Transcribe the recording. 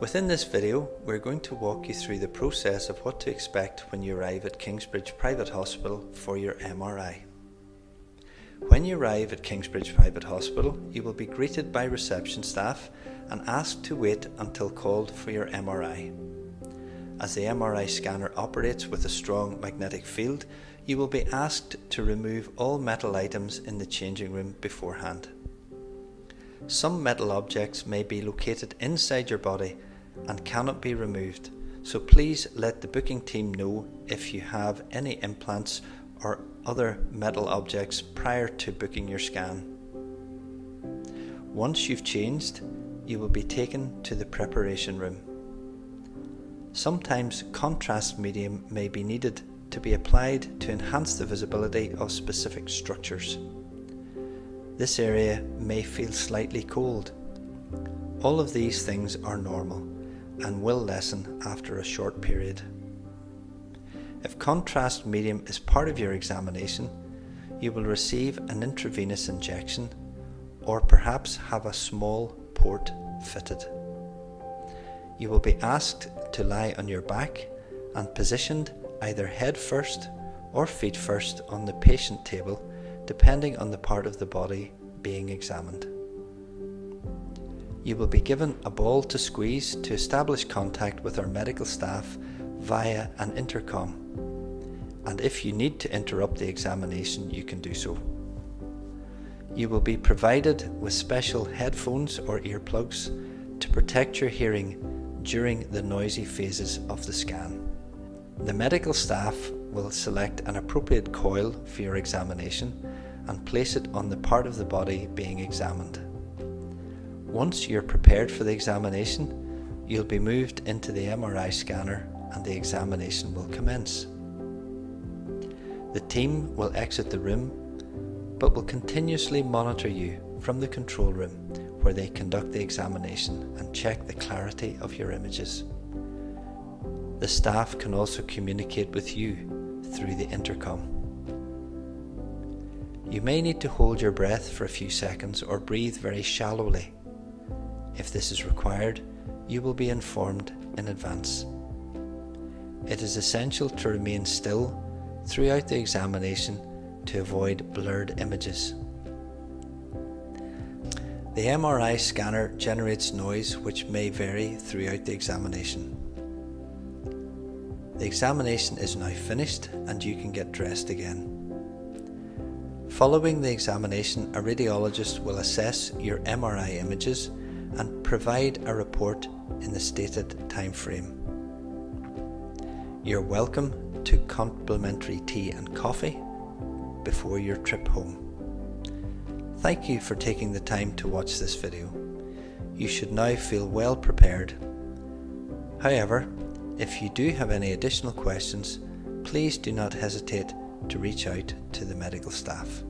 Within this video, we're going to walk you through the process of what to expect when you arrive at Kingsbridge Private Hospital for your MRI. When you arrive at Kingsbridge Private Hospital, you will be greeted by reception staff and asked to wait until called for your MRI. As the MRI scanner operates with a strong magnetic field, you will be asked to remove all metal items in the changing room beforehand. Some metal objects may be located inside your body and cannot be removed, so please let the booking team know if you have any implants or other metal objects prior to booking your scan. Once you've changed, you will be taken to the preparation room. Sometimes contrast medium may be needed to be applied to enhance the visibility of specific structures. This area may feel slightly cold. All of these things are normal and will lessen after a short period. If contrast medium is part of your examination, you will receive an intravenous injection or perhaps have a small port fitted. You will be asked to lie on your back and positioned either head first or feet first on the patient table, depending on the part of the body being examined. You will be given a ball to squeeze to establish contact with our medical staff via an intercom. And if you need to interrupt the examination, you can do so. You will be provided with special headphones or earplugs to protect your hearing during the noisy phases of the scan. The medical staff will select an appropriate coil for your examination and place it on the part of the body being examined. Once you're prepared for the examination, you'll be moved into the MRI scanner and the examination will commence. The team will exit the room but will continuously monitor you from the control room where they conduct the examination and check the clarity of your images. The staff can also communicate with you through the intercom. You may need to hold your breath for a few seconds or breathe very shallowly if this is required, you will be informed in advance. It is essential to remain still throughout the examination to avoid blurred images. The MRI scanner generates noise which may vary throughout the examination. The examination is now finished and you can get dressed again. Following the examination, a radiologist will assess your MRI images and provide a report in the stated time frame. You're welcome to complimentary tea and coffee before your trip home. Thank you for taking the time to watch this video. You should now feel well prepared. However, if you do have any additional questions, please do not hesitate to reach out to the medical staff.